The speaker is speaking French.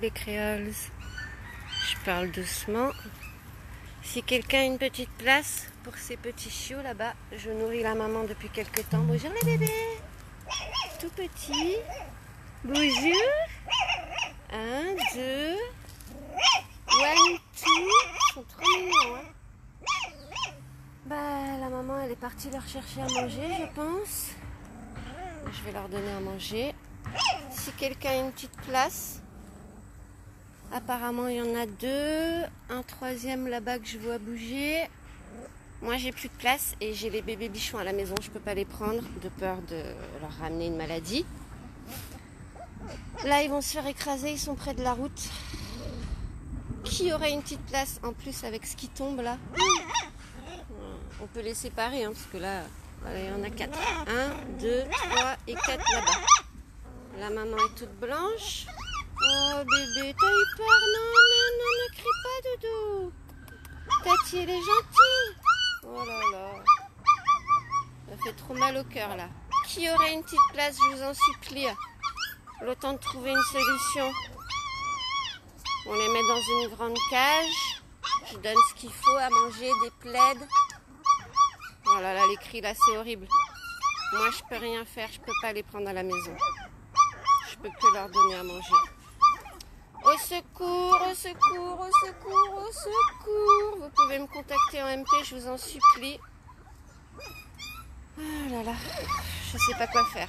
Les créoles. Je parle doucement. Si quelqu'un a une petite place pour ces petits chiots là-bas, je nourris la maman depuis quelques temps. Bonjour les bébés. Tout petit. Bonjour. Un, deux. One, two. Ils sont trop mignons. Hein. bah, la maman, elle est partie leur chercher à manger, je pense. Je vais leur donner à manger. Si quelqu'un a une petite place, apparemment il y en a deux. Un troisième là-bas que je vois bouger. Moi j'ai plus de place et j'ai les bébés bichons à la maison. Je peux pas les prendre de peur de leur ramener une maladie. Là ils vont se faire écraser, ils sont près de la route. Qui aurait une petite place en plus avec ce qui tombe là? On peut les séparer hein, parce que là il y en a quatre. Un, deux, trois et quatre là-bas. La maman est toute blanche. Oh Tati, elle est gentille. Oh là là. Ça fait trop mal au cœur là. Qui aurait une petite place, je vous en supplie Le temps de trouver une solution. On les met dans une grande cage. Je donne ce qu'il faut à manger, des plaides. Oh là là, les cris là, c'est horrible. Moi, je peux rien faire, je peux pas les prendre à la maison. Je peux que leur donner à manger. Secours, secours, secours, secours. Vous pouvez me contacter en MP, je vous en supplie. Oh là là, je sais pas quoi faire.